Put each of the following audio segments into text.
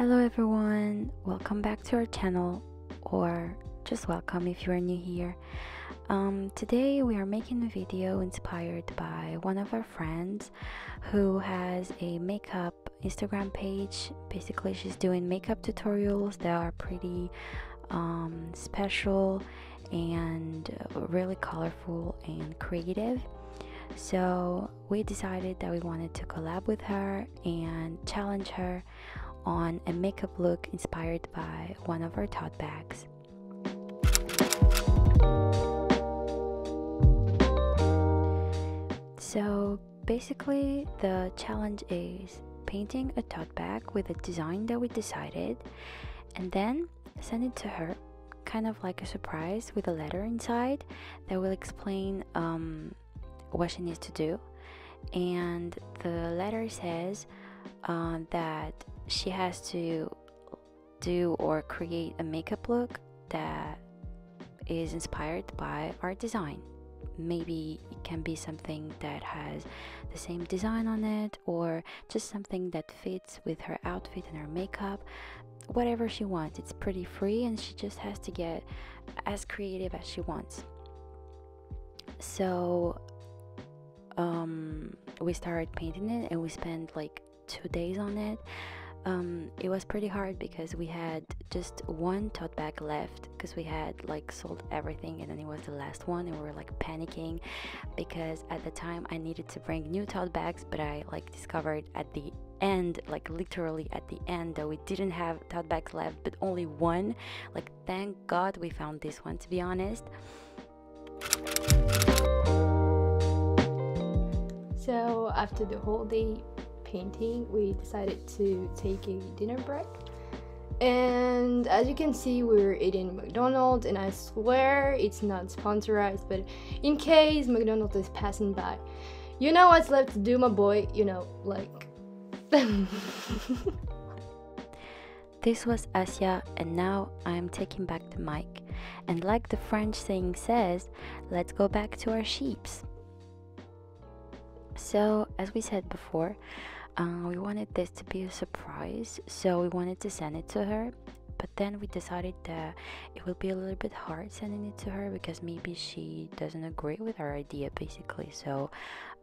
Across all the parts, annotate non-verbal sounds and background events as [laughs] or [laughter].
Hello everyone, welcome back to our channel, or just welcome if you are new here. Um, today we are making a video inspired by one of our friends who has a makeup Instagram page. Basically, she's doing makeup tutorials that are pretty um, special and really colorful and creative. So we decided that we wanted to collab with her and challenge her on a makeup look inspired by one of our tote bags. So basically, the challenge is painting a tote bag with a design that we decided and then send it to her kind of like a surprise with a letter inside that will explain um, what she needs to do and the letter says uh, that she has to do or create a makeup look that is inspired by our design. Maybe it can be something that has the same design on it, or just something that fits with her outfit and her makeup. Whatever she wants, it's pretty free, and she just has to get as creative as she wants. So, um, we started painting it, and we spent like two days on it. Um, it was pretty hard because we had just one tote bag left because we had like sold everything and then it was the last one and we were like panicking because at the time I needed to bring new tote bags but I like discovered at the end like literally at the end that we didn't have tote bags left but only one. Like thank god we found this one to be honest. So after the whole day painting, we decided to take a dinner break. And as you can see, we're eating McDonald's, and I swear it's not sponsorized, but in case McDonald's is passing by, you know what's left to do, my boy? You know, like. [laughs] this was Asya, and now I'm taking back the mic. And like the French saying says, let's go back to our sheeps. So, as we said before, uh, we wanted this to be a surprise, so we wanted to send it to her. But then we decided that it will be a little bit hard sending it to her because maybe she doesn't agree with our idea, basically. So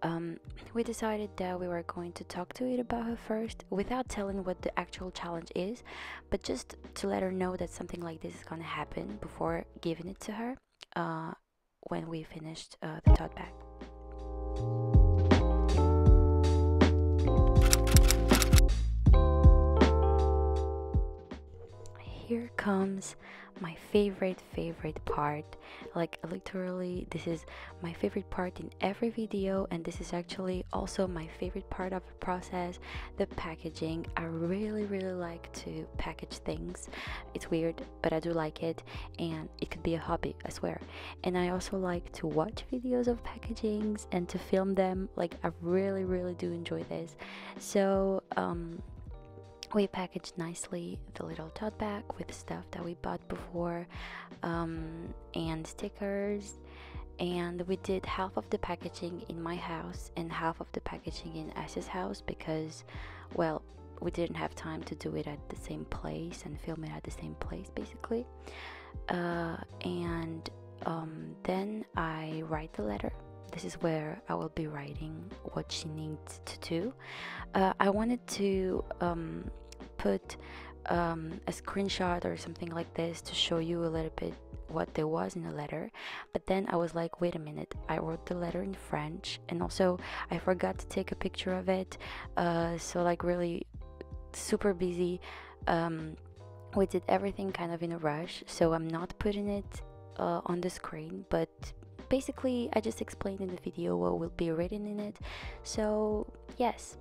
um, we decided that we were going to talk to it about her first without telling what the actual challenge is, but just to let her know that something like this is going to happen before giving it to her uh, when we finished uh, the tote bag. Here comes my favorite favorite part. Like literally this is my favorite part in every video and this is actually also my favorite part of the process the packaging. I really really like to package things. It's weird but i do like it and it could be a hobby i swear. And i also like to watch videos of packagings and to film them. Like i really really do enjoy this. So um we packaged nicely the little tote bag with stuff that we bought before um, and stickers. And we did half of the packaging in my house and half of the packaging in S's house because well we didn't have time to do it at the same place and film it at the same place basically. Uh, and um, then I write the letter this is where I will be writing what she needs to do. Uh, I wanted to um, put um, a screenshot or something like this to show you a little bit what there was in the letter. But then i was like wait a minute i wrote the letter in french and also i forgot to take a picture of it. Uh, so like really super busy um, we did everything kind of in a rush. So i'm not putting it uh, on the screen but basically i just explained in the video what will be written in it. So yes.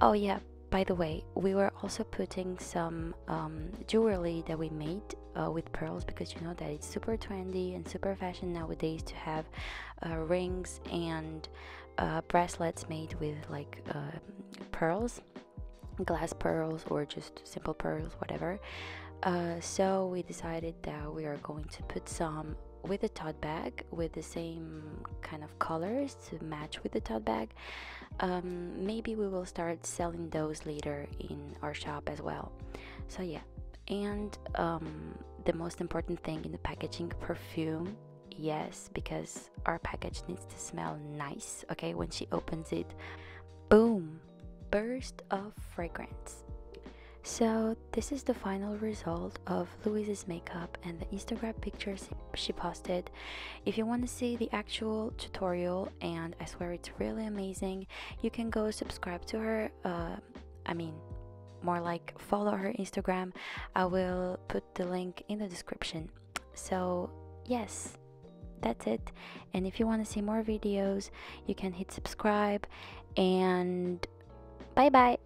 Oh yeah by the way we were also putting some um, jewelry that we made uh, with pearls because you know that it's super trendy and super fashion nowadays to have uh, rings and uh, bracelets made with like uh, pearls glass pearls or just simple pearls whatever. Uh, so we decided that we are going to put some with a tote bag with the same kind of colors to match with the tote bag. Um, maybe we will start selling those later in our shop as well. So yeah. And um, the most important thing in the packaging perfume. Yes because our package needs to smell nice okay? When she opens it boom burst of fragrance so this is the final result of Louise's makeup and the Instagram pictures she posted. If you want to see the actual tutorial, and I swear it's really amazing, you can go subscribe to her. Uh, I mean, more like follow her Instagram. I will put the link in the description. So yes, that's it. And if you want to see more videos, you can hit subscribe and bye bye.